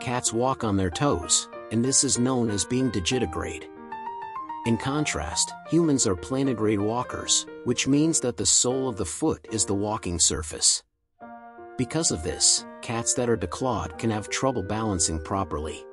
Cats walk on their toes, and this is known as being digitigrade. In contrast, humans are plantigrade walkers, which means that the sole of the foot is the walking surface. Because of this, cats that are declawed can have trouble balancing properly.